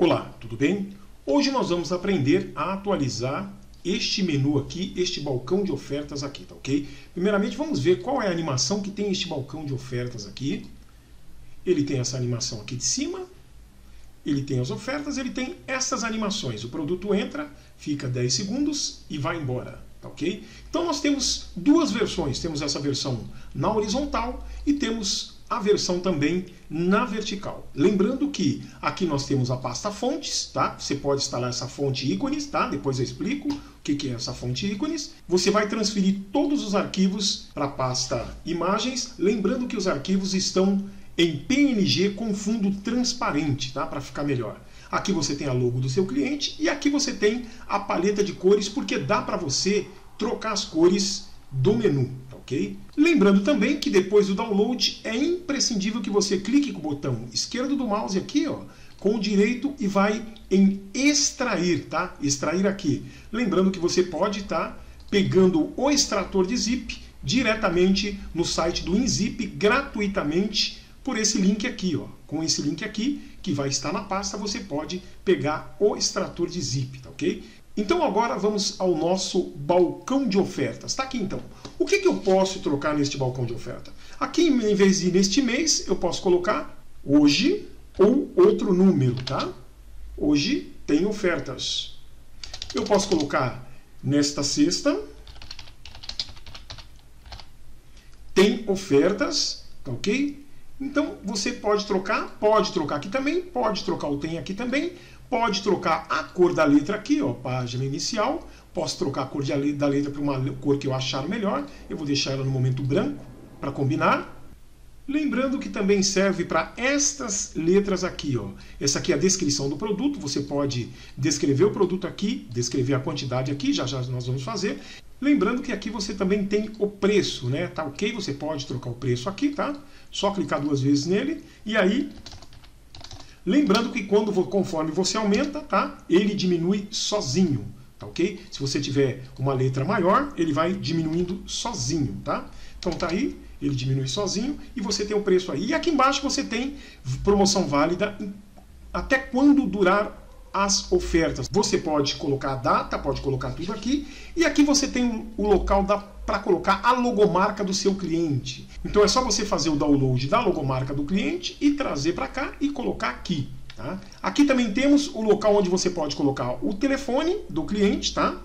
Olá, tudo bem? Hoje nós vamos aprender a atualizar este menu aqui, este balcão de ofertas aqui, tá ok? Primeiramente vamos ver qual é a animação que tem este balcão de ofertas aqui. Ele tem essa animação aqui de cima, ele tem as ofertas, ele tem essas animações. O produto entra, fica 10 segundos e vai embora, tá ok? Então nós temos duas versões, temos essa versão na horizontal e temos a versão também na vertical. Lembrando que aqui nós temos a pasta fontes, tá? Você pode instalar essa fonte ícones, tá? Depois eu explico o que é essa fonte ícones. Você vai transferir todos os arquivos para a pasta imagens, lembrando que os arquivos estão em PNG com fundo transparente, tá? Para ficar melhor. Aqui você tem a logo do seu cliente e aqui você tem a paleta de cores, porque dá para você trocar as cores do menu ok? Lembrando também que depois do download é imprescindível que você clique com o botão esquerdo do mouse aqui, ó, com o direito e vai em extrair, tá? Extrair aqui. Lembrando que você pode estar tá, pegando o extrator de zip diretamente no site do InZip gratuitamente por esse link aqui, ó. Com esse link aqui, que vai estar na pasta, você pode pegar o extrator de zip, tá ok? Então agora vamos ao nosso balcão de ofertas. Está aqui então. O que, que eu posso trocar neste balcão de oferta? Aqui, em vez de neste mês, eu posso colocar hoje ou outro número, tá? Hoje tem ofertas. Eu posso colocar nesta sexta. Tem ofertas, tá ok? Então você pode trocar, pode trocar aqui também, pode trocar o tem aqui também, Pode trocar a cor da letra aqui, ó, página inicial. Posso trocar a cor da letra para uma cor que eu achar melhor. Eu vou deixar ela no momento branco para combinar. Lembrando que também serve para estas letras aqui. Ó. Essa aqui é a descrição do produto. Você pode descrever o produto aqui, descrever a quantidade aqui, já já nós vamos fazer. Lembrando que aqui você também tem o preço, né? Tá ok? Você pode trocar o preço aqui, tá? Só clicar duas vezes nele e aí Lembrando que quando conforme você aumenta, tá? Ele diminui sozinho, tá ok? Se você tiver uma letra maior, ele vai diminuindo sozinho, tá? Então tá aí, ele diminui sozinho e você tem o preço aí. E aqui embaixo você tem promoção válida até quando durar as ofertas. Você pode colocar a data, pode colocar tudo aqui, e aqui você tem o local para colocar a logomarca do seu cliente. Então é só você fazer o download da logomarca do cliente e trazer para cá e colocar aqui. Tá? Aqui também temos o local onde você pode colocar o telefone do cliente, tá?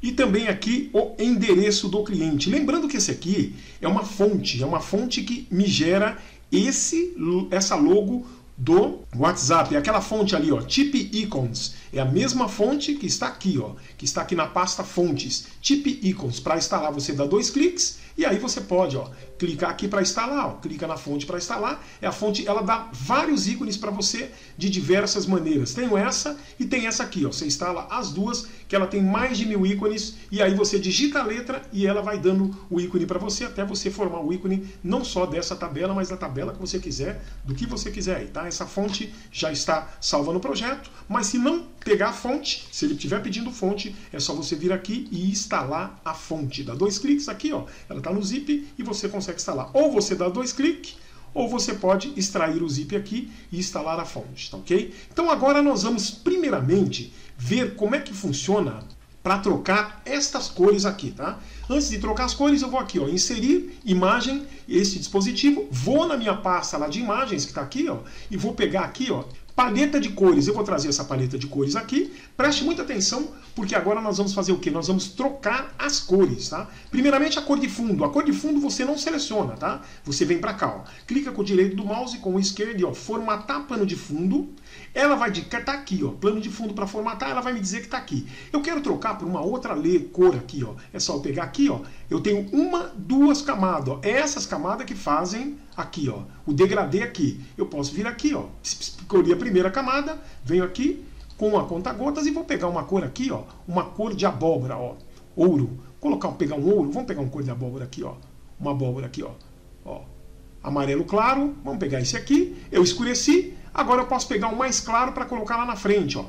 E também aqui o endereço do cliente. Lembrando que esse aqui é uma fonte, é uma fonte que me gera esse, essa logo do WhatsApp. É aquela fonte ali, ó, Tip Icons. É a mesma fonte que está aqui, ó, que está aqui na pasta fontes. Tip Icons. Para instalar você dá dois cliques e aí você pode, ó, clicar aqui para instalar, ó, clica na fonte para instalar. É a fonte, ela dá vários ícones para você de diversas maneiras. Tem essa e tem essa aqui, ó. Você instala as duas, que ela tem mais de mil ícones e aí você digita a letra e ela vai dando o ícone para você até você formar o ícone não só dessa tabela, mas da tabela que você quiser, do que você quiser aí, tá? Essa fonte já está salva no projeto, mas se não pegar a fonte, se ele estiver pedindo fonte, é só você vir aqui e instalar a fonte. Dá dois cliques aqui, ó. Ela está no zip e você consegue instalar. Ou você dá dois cliques, ou você pode extrair o zip aqui e instalar a fonte, tá ok? Então agora nós vamos primeiramente ver como é que funciona para trocar estas cores aqui, tá? Antes de trocar as cores, eu vou aqui, ó, inserir imagem, este dispositivo, vou na minha pasta lá de imagens que está aqui, ó, e vou pegar aqui, ó, Paleta de cores, eu vou trazer essa paleta de cores aqui. Preste muita atenção, porque agora nós vamos fazer o que? Nós vamos trocar as cores, tá? Primeiramente a cor de fundo. A cor de fundo você não seleciona, tá? Você vem para cá, ó. Clica com o direito do mouse, com o esquerdo, ó, formatar pano de fundo. Ela vai dizer tá aqui, ó, plano de fundo para formatar, ela vai me dizer que está aqui. Eu quero trocar por uma outra cor aqui, ó. É só eu pegar aqui, ó. Eu tenho uma, duas camadas, ó. Essas camadas que fazem aqui, ó. O degradê aqui. Eu posso vir aqui, ó. Escolhi a primeira camada, venho aqui com a conta gotas e vou pegar uma cor aqui, ó. Uma cor de abóbora, ó. Ouro. Colocar, pegar um ouro, vamos pegar uma cor de abóbora aqui, ó. Uma abóbora aqui, ó. Ó. Amarelo claro, vamos pegar esse aqui. Eu escureci, Agora eu posso pegar o mais claro para colocar lá na frente, ó.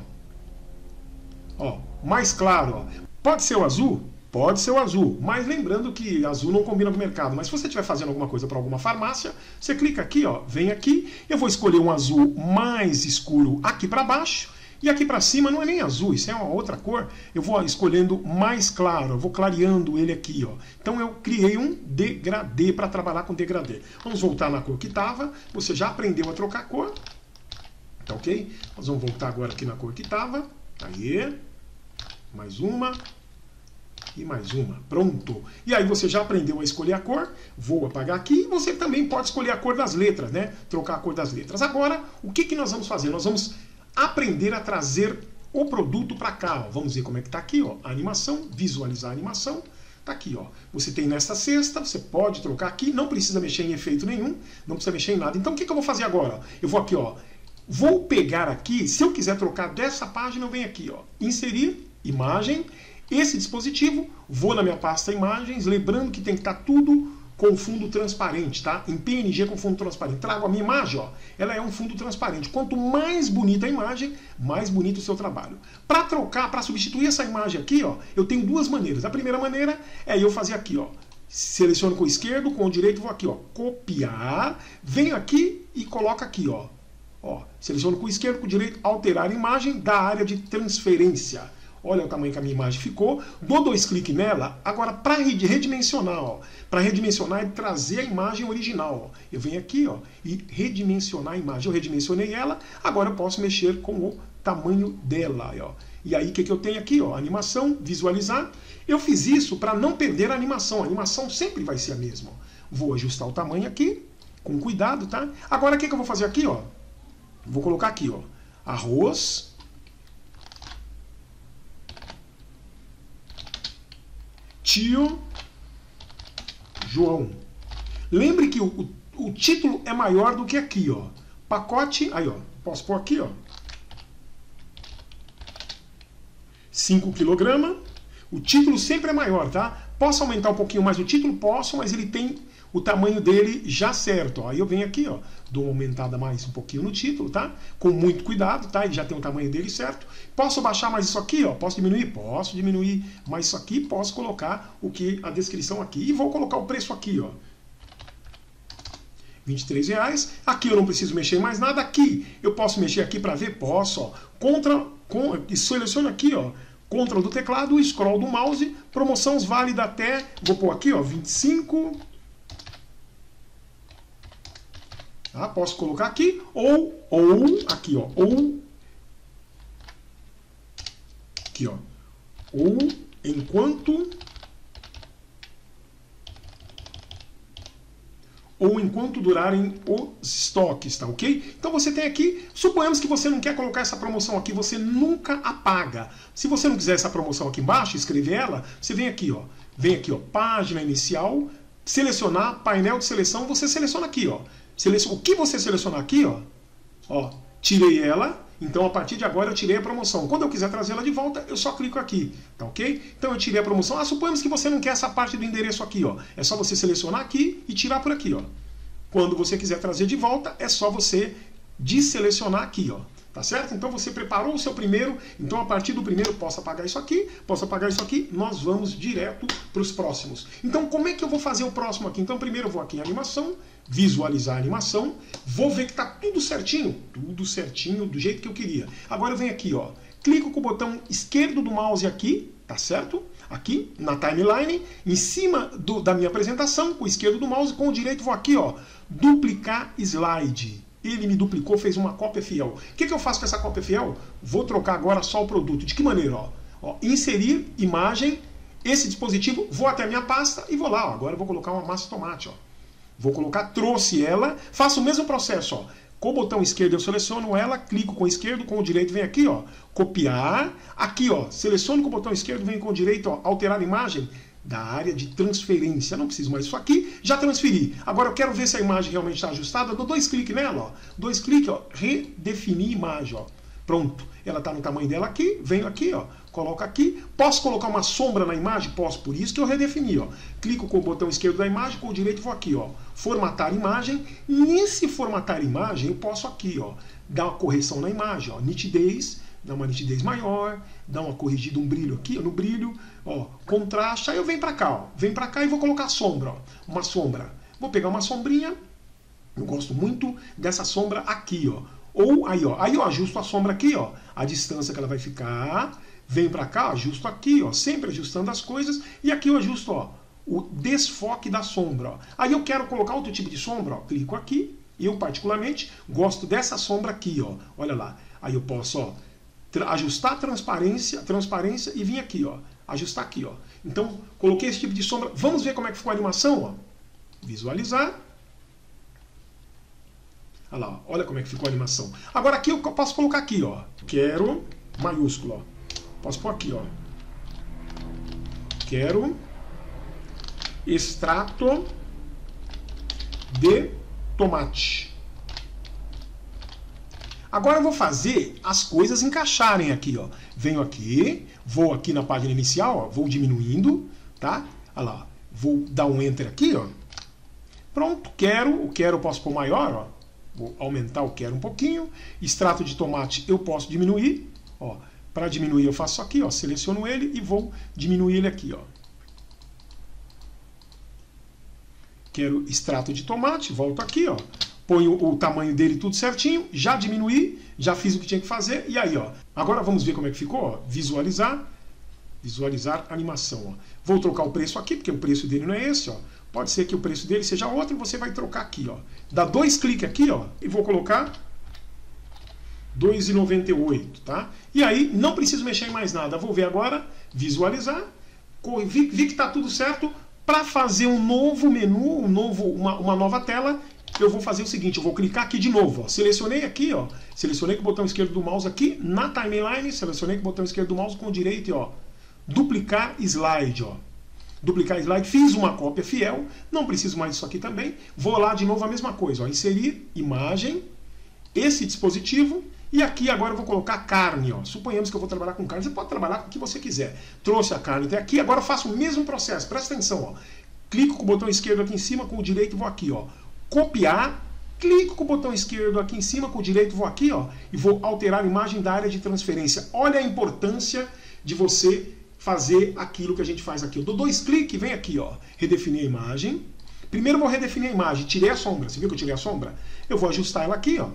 Ó, mais claro, ó. Pode ser o azul? Pode ser o azul, mas lembrando que azul não combina com o mercado. Mas se você estiver fazendo alguma coisa para alguma farmácia, você clica aqui, ó, vem aqui, eu vou escolher um azul mais escuro aqui para baixo, e aqui para cima não é nem azul, isso é uma outra cor. Eu vou escolhendo mais claro, eu vou clareando ele aqui. Ó. Então eu criei um degradê para trabalhar com degradê. Vamos voltar na cor que estava. Você já aprendeu a trocar cor. Tá ok? Nós vamos voltar agora aqui na cor que estava. Aí. Mais uma e mais uma. Pronto. E aí você já aprendeu a escolher a cor. Vou apagar aqui. Você também pode escolher a cor das letras, né? Trocar a cor das letras. Agora, o que, que nós vamos fazer? Nós vamos aprender a trazer o produto para cá. Ó. Vamos ver como é que está aqui. Ó. A animação, visualizar a animação. Está aqui. Ó. Você tem nesta cesta, você pode trocar aqui. Não precisa mexer em efeito nenhum. Não precisa mexer em nada. Então, o que, que eu vou fazer agora? Eu vou aqui, ó. Vou pegar aqui, se eu quiser trocar dessa página, eu venho aqui, ó, inserir imagem esse dispositivo, vou na minha pasta imagens, lembrando que tem que estar tudo com fundo transparente, tá? Em PNG com fundo transparente. Trago a minha imagem, ó, ela é um fundo transparente. Quanto mais bonita a imagem, mais bonito o seu trabalho. Para trocar, para substituir essa imagem aqui, ó, eu tenho duas maneiras. A primeira maneira é eu fazer aqui, ó, seleciono com o esquerdo, com o direito, vou aqui, ó, copiar, venho aqui e coloco aqui, ó, ó, seleciono com o esquerdo, com o direito, alterar a imagem da área de transferência. Olha o tamanho que a minha imagem ficou. Dou dois cliques nela. Agora, para redimensionar, para redimensionar e trazer a imagem original, ó, eu venho aqui ó, e redimensionar a imagem. Eu redimensionei ela, agora eu posso mexer com o tamanho dela. Ó. E aí, o que, que eu tenho aqui? Ó, animação, visualizar. Eu fiz isso para não perder a animação. A animação sempre vai ser a mesma. Vou ajustar o tamanho aqui, com cuidado, tá? Agora, o que, que eu vou fazer aqui? Ó? Vou colocar aqui, ó, arroz, tio João. Lembre que o, o, o, título é maior do que aqui, ó. Pacote, aí, ó. Posso pôr aqui, ó. 5 kg. O título sempre é maior, tá? Posso aumentar um pouquinho mais o título? Posso, mas ele tem o tamanho dele já certo. Aí eu venho aqui, ó, dou uma aumentada mais um pouquinho no título, tá? Com muito cuidado, tá? Ele já tem o tamanho dele certo. Posso baixar mais isso aqui, ó? Posso diminuir? Posso diminuir mais isso aqui, posso colocar o que a descrição aqui. E vou colocar o preço aqui, ó. 23 reais. Aqui eu não preciso mexer mais nada. Aqui eu posso mexer aqui para ver? Posso, ó. Contra, com, seleciono aqui, ó. Ctrl do teclado, scroll do mouse, promoções válida até, vou pôr aqui, ó, 25 Tá? Posso colocar aqui, ou, ou, aqui, ó, ou, aqui, ó, ou enquanto, ou enquanto durarem os estoques, tá ok? Então você tem aqui, suponhamos que você não quer colocar essa promoção aqui, você nunca apaga. Se você não quiser essa promoção aqui embaixo, escrever ela, você vem aqui, ó, vem aqui, ó, página inicial, selecionar, painel de seleção, você seleciona aqui, ó, o que você selecionar aqui, ó, ó, tirei ela, então a partir de agora eu tirei a promoção. Quando eu quiser trazê-la de volta, eu só clico aqui, tá ok? Então eu tirei a promoção. Ah, suponhamos que você não quer essa parte do endereço aqui, ó. É só você selecionar aqui e tirar por aqui, ó. Quando você quiser trazer de volta, é só você desselecionar aqui, ó. Tá certo? Então você preparou o seu primeiro, então a partir do primeiro posso apagar isso aqui, posso apagar isso aqui, nós vamos direto para os próximos. Então como é que eu vou fazer o próximo aqui? Então primeiro eu vou aqui em animação, visualizar a animação, vou ver que está tudo certinho, tudo certinho, do jeito que eu queria. Agora eu venho aqui, ó, clico com o botão esquerdo do mouse aqui, tá certo? Aqui na timeline, em cima do, da minha apresentação, com o esquerdo do mouse, com o direito vou aqui, ó, duplicar slide ele me duplicou, fez uma cópia fiel. O que, que eu faço com essa cópia fiel? Vou trocar agora só o produto. De que maneira? Ó, ó inserir imagem, esse dispositivo, vou até a minha pasta e vou lá. Ó, agora eu vou colocar uma massa de tomate. Ó. Vou colocar, trouxe ela, faço o mesmo processo. Ó. Com o botão esquerdo eu seleciono ela, clico com o esquerdo, com o direito vem aqui, ó, copiar. Aqui, ó, seleciono com o botão esquerdo, vem com o direito, ó, alterar imagem da área de transferência. Não preciso mais disso aqui, já transferi. Agora eu quero ver se a imagem realmente está ajustada. Dou dois cliques nela, ó. dois cliques, ó, redefinir imagem. Ó. Pronto, ela está no tamanho dela aqui, venho aqui, ó, coloco aqui. Posso colocar uma sombra na imagem? Posso, por isso que eu redefini. Ó. Clico com o botão esquerdo da imagem, com o direito vou aqui, ó, formatar imagem. Nesse formatar imagem, eu posso aqui, ó, dar uma correção na imagem, ó, nitidez, dá uma nitidez maior, dá uma corrigida, um brilho aqui, no brilho, ó, contraste, aí eu venho para cá, ó, venho para cá e vou colocar sombra, ó, uma sombra. Vou pegar uma sombrinha, eu gosto muito dessa sombra aqui, ó. Ou aí, ó, aí eu ajusto a sombra aqui, ó, a distância que ela vai ficar, venho para cá, ajusto aqui, ó, sempre ajustando as coisas, e aqui eu ajusto, ó, o desfoque da sombra. Ó. Aí eu quero colocar outro tipo de sombra, ó, clico aqui, eu particularmente gosto dessa sombra aqui, ó, olha lá. Aí eu posso, ó, ajustar a transparência, transparência e vir aqui, ó, ajustar aqui, ó. Então, coloquei esse tipo de sombra. Vamos ver como é que ficou a animação, ó. Visualizar. Olha lá, olha como é que ficou a animação. Agora aqui eu posso colocar aqui, ó. Quero, maiúsculo, ó. Posso pôr aqui, ó. Quero extrato de tomate. Agora eu vou fazer as coisas encaixarem aqui, ó. Venho aqui, vou aqui na página inicial, ó, vou diminuindo, tá? Olha lá, vou dar um enter aqui, ó. Pronto, quero, o quero eu posso pôr maior, ó. Vou aumentar o quero um pouquinho. Extrato de tomate eu posso diminuir, ó. Para diminuir eu faço aqui, ó, seleciono ele e vou diminuir ele aqui, ó. Quero extrato de tomate, volto aqui, ó ponho o tamanho dele tudo certinho, já diminuí, já fiz o que tinha que fazer, e aí, ó. Agora vamos ver como é que ficou, ó. Visualizar, visualizar animação, ó. Vou trocar o preço aqui, porque o preço dele não é esse, ó. Pode ser que o preço dele seja outro, você vai trocar aqui, ó. Dá dois cliques aqui, ó, e vou colocar 2,98, tá? E aí, não preciso mexer em mais nada. Vou ver agora, visualizar, vi, vi que está tudo certo. Para fazer um novo menu, um novo, uma, uma nova tela, eu vou fazer o seguinte, eu vou clicar aqui de novo, ó. selecionei aqui, ó, selecionei com o botão esquerdo do mouse aqui, na timeline, selecionei com o botão esquerdo do mouse com o direito, ó, duplicar slide, ó. Duplicar slide, fiz uma cópia fiel, não preciso mais disso aqui também, vou lá de novo a mesma coisa, ó, inserir imagem, esse dispositivo, e aqui agora eu vou colocar carne, ó. Suponhamos que eu vou trabalhar com carne, você pode trabalhar com o que você quiser. Trouxe a carne até aqui, agora eu faço o mesmo processo, presta atenção, ó. Clico com o botão esquerdo aqui em cima, com o direito vou aqui, ó copiar, clico com o botão esquerdo aqui em cima, com o direito vou aqui, ó, e vou alterar a imagem da área de transferência. Olha a importância de você fazer aquilo que a gente faz aqui. Eu dou dois cliques, vem aqui, ó, redefinir a imagem. Primeiro vou redefinir a imagem, tirei a sombra. Você viu que eu tirei a sombra? Eu vou ajustar ela aqui, ó.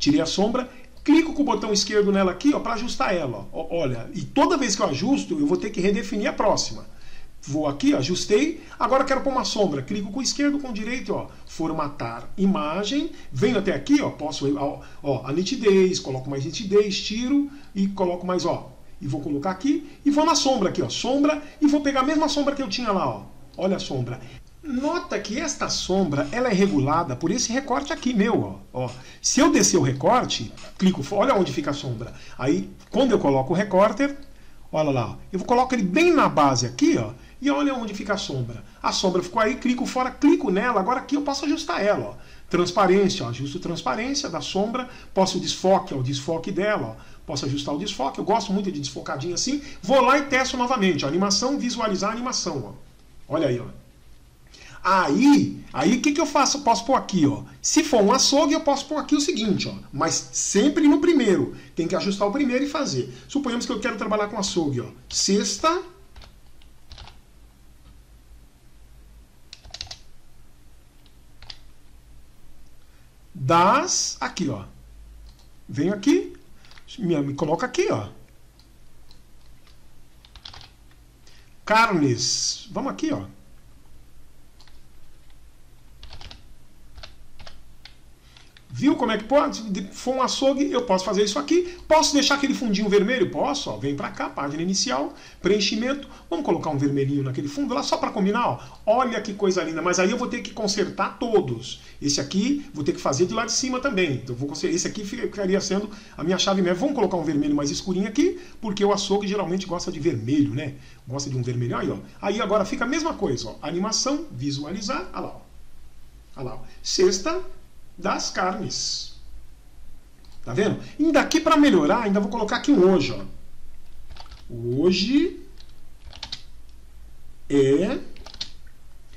Tirei a sombra, clico com o botão esquerdo nela aqui, ó, para ajustar ela. Ó. Olha, e toda vez que eu ajusto, eu vou ter que redefinir a próxima. Vou aqui, ajustei. Agora quero pôr uma sombra. Clico com o esquerdo, com o direito, ó, formatar imagem. Venho até aqui, ó, posso, ó, ó, a nitidez, coloco mais nitidez, tiro e coloco mais, ó. E vou colocar aqui e vou na sombra aqui, ó, sombra e vou pegar a mesma sombra que eu tinha lá, ó. Olha a sombra. Nota que esta sombra ela é regulada por esse recorte aqui meu. Ó. ó. Se eu descer o recorte, clico, olha onde fica a sombra. Aí, quando eu coloco o recorter, olha lá, eu coloco ele bem na base aqui, ó, e olha onde fica a sombra. A sombra ficou aí, clico fora, clico nela. Agora aqui eu posso ajustar ela. Ó. Transparência, ó. ajusto transparência da sombra. Posso desfoque, ó, o desfoque dela. Ó. Posso ajustar o desfoque. Eu gosto muito de desfocadinho assim. Vou lá e testo novamente. Ó. Animação, visualizar a animação. Ó. Olha aí. Aí, aí o que, que eu faço? posso pôr aqui, ó. Se for um açougue, eu posso pôr aqui o seguinte, ó. Mas sempre no primeiro. Tem que ajustar o primeiro e fazer. Suponhamos que eu quero trabalhar com açougue, ó. Sexta, das. Aqui, ó. Venho aqui, me, me coloca aqui, ó. Carnes. Vamos aqui, ó. Viu como é que pode? For um açougue, eu posso fazer isso aqui. Posso deixar aquele fundinho vermelho? Posso. Ó, vem para cá, página inicial, preenchimento. Vamos colocar um vermelhinho naquele fundo lá, só para combinar. Ó. Olha que coisa linda. Mas aí eu vou ter que consertar todos. Esse aqui vou ter que fazer de lá de cima também. Então vou consertar. Esse aqui ficaria sendo a minha chave mesmo. Vamos colocar um vermelho mais escurinho aqui, porque o açougue geralmente gosta de vermelho, né? Gosta de um vermelho. Aí, ó. Aí agora fica a mesma coisa. Ó. Animação, visualizar. Olha lá. Ó. Olha lá. Ó. Sexta, das carnes. Tá vendo? E daqui para melhorar, ainda vou colocar aqui um hoje. Ó. Hoje é.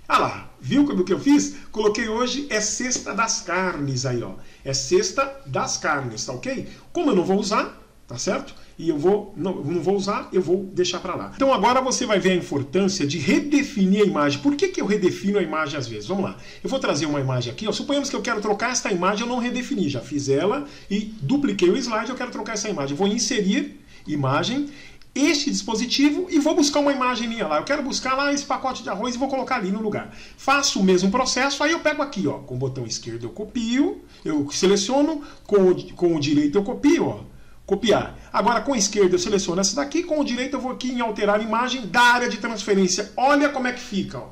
Ah lá, viu o que eu fiz? Coloquei hoje é cesta das carnes aí, ó. É cesta das carnes, tá ok? Como eu não vou usar, tá certo? E eu vou não, não vou usar, eu vou deixar para lá. Então agora você vai ver a importância de redefinir a imagem. Por que, que eu redefino a imagem às vezes? Vamos lá. Eu vou trazer uma imagem aqui. Ó. Suponhamos que eu quero trocar esta imagem, eu não redefini, já fiz ela e dupliquei o slide, eu quero trocar essa imagem. vou inserir imagem este dispositivo e vou buscar uma imagem minha lá. Eu quero buscar lá esse pacote de arroz e vou colocar ali no lugar. Faço o mesmo processo, aí eu pego aqui, ó, com o botão esquerdo eu copio, eu seleciono, com o, com o direito eu copio, ó, copiar. Agora com a esquerda eu seleciono essa daqui, com o direito eu vou aqui em alterar imagem da área de transferência. Olha como é que fica, ó.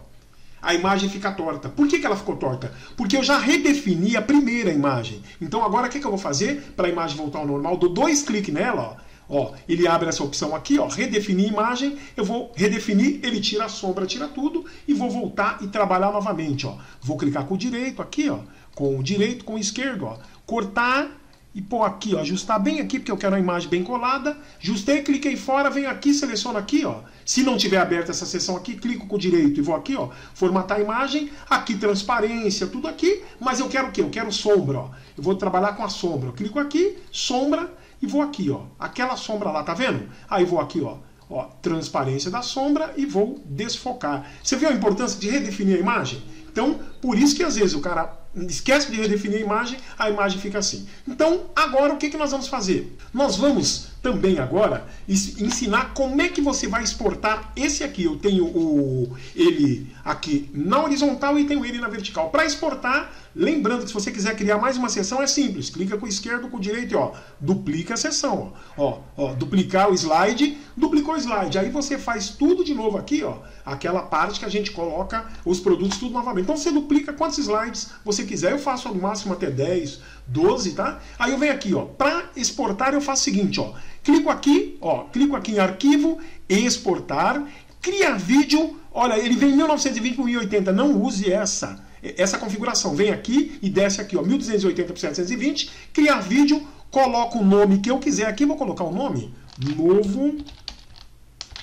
A imagem fica torta. Por que, que ela ficou torta? Porque eu já redefini a primeira imagem. Então agora o que, que eu vou fazer para a imagem voltar ao normal? Dou dois cliques nela, ó Ó, ele abre essa opção aqui, ó, redefinir imagem, eu vou redefinir, ele tira a sombra, tira tudo e vou voltar e trabalhar novamente, ó. Vou clicar com o direito aqui, ó, com o direito, com o esquerdo, ó, cortar e pôr aqui, ó, ajustar bem aqui, porque eu quero a imagem bem colada. Ajustei, cliquei fora, venho aqui, seleciono aqui, ó. Se não tiver aberta essa seção aqui, clico com o direito e vou aqui, ó, formatar a imagem, aqui transparência, tudo aqui, mas eu quero o quê? Eu quero sombra, ó. Eu vou trabalhar com a sombra. Eu clico aqui, sombra, e vou aqui, ó, aquela sombra lá, tá vendo? Aí vou aqui, ó, ó, transparência da sombra e vou desfocar. Você viu a importância de redefinir a imagem? Então, por isso que às vezes o cara esquece de redefinir a imagem, a imagem fica assim. Então, agora o que, que nós vamos fazer? Nós vamos também agora ensinar como é que você vai exportar esse aqui. Eu tenho o, ele aqui na horizontal e tenho ele na vertical. Para exportar, lembrando que se você quiser criar mais uma seção é simples. Clica com o esquerdo, com o direito ó, duplica a seção. Ó, ó, ó, duplicar o slide, duplicou o slide. Aí você faz tudo de novo aqui, ó, aquela parte que a gente coloca os produtos tudo novamente. Então você duplica quantos slides você quiser. Eu faço no máximo até 10, 12, tá? Aí eu venho aqui, ó, para exportar eu faço o seguinte, ó, clico aqui, ó, clico aqui em arquivo, exportar, cria vídeo, olha, ele vem 1920 por 1080, não use essa, essa configuração, vem aqui e desce aqui, ó, 1280 por 720, criar vídeo, coloco o nome que eu quiser aqui, vou colocar o nome, novo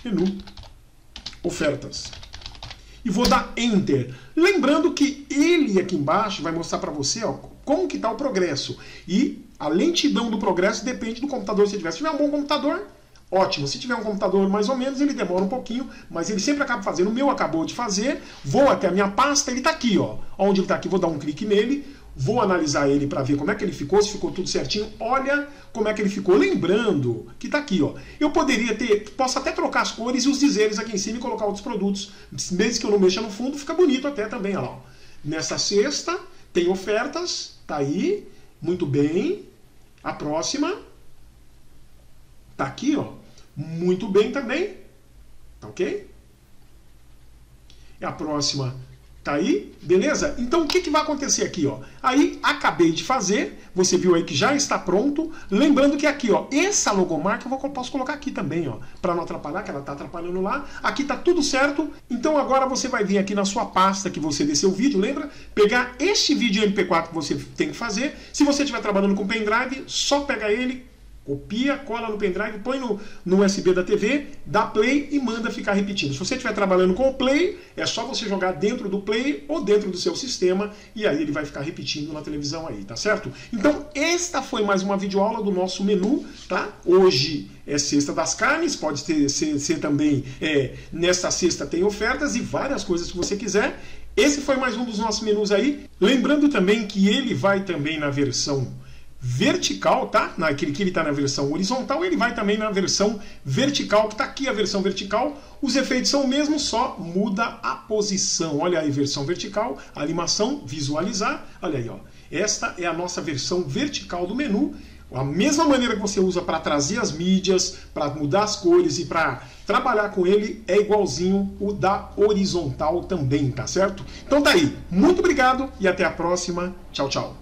menu, ofertas. E vou dar Enter. Lembrando que ele aqui embaixo vai mostrar para você ó, como que está o progresso. E a lentidão do progresso depende do computador que você tiver. Se tiver um bom computador, ótimo. Se tiver um computador mais ou menos, ele demora um pouquinho, mas ele sempre acaba fazendo. O meu acabou de fazer, vou até a minha pasta, ele está aqui, ó. Onde ele está aqui, vou dar um clique nele, Vou analisar ele para ver como é que ele ficou, se ficou tudo certinho. Olha como é que ele ficou. Lembrando que está aqui, ó. Eu poderia ter, posso até trocar as cores e os dizeres aqui em cima e colocar outros produtos. Mesmo que eu não mexa no fundo, fica bonito até também, ó. Nessa cesta tem ofertas, tá aí, muito bem. A próxima tá aqui, ó. Muito bem também. Tá ok? E a próxima Tá aí? Beleza? Então o que, que vai acontecer aqui? Ó? Aí acabei de fazer, você viu aí que já está pronto. Lembrando que aqui, ó, essa logomarca eu vou, posso colocar aqui também, ó, para não atrapalhar, que ela está atrapalhando lá. Aqui tá tudo certo. Então agora você vai vir aqui na sua pasta que você desceu o vídeo, lembra? Pegar este vídeo MP4 que você tem que fazer. Se você estiver trabalhando com pendrive, só pega ele, Copia, cola no pendrive, põe no, no USB da TV, dá play e manda ficar repetindo. Se você estiver trabalhando com o play, é só você jogar dentro do play ou dentro do seu sistema e aí ele vai ficar repetindo na televisão aí, tá certo? Então, esta foi mais uma videoaula do nosso menu, tá? Hoje é sexta das carnes, pode ter, ser, ser também, é, nesta sexta tem ofertas e várias coisas que você quiser. Esse foi mais um dos nossos menus aí. Lembrando também que ele vai também na versão vertical, tá? Naquele que ele está na versão horizontal, ele vai também na versão vertical, que está aqui a versão vertical. Os efeitos são os mesmos, só muda a posição. Olha aí, versão vertical, animação, visualizar. Olha aí, ó. Esta é a nossa versão vertical do menu. A mesma maneira que você usa para trazer as mídias, para mudar as cores e para trabalhar com ele é igualzinho o da horizontal também, tá certo? Então tá aí. Muito obrigado e até a próxima. Tchau, tchau.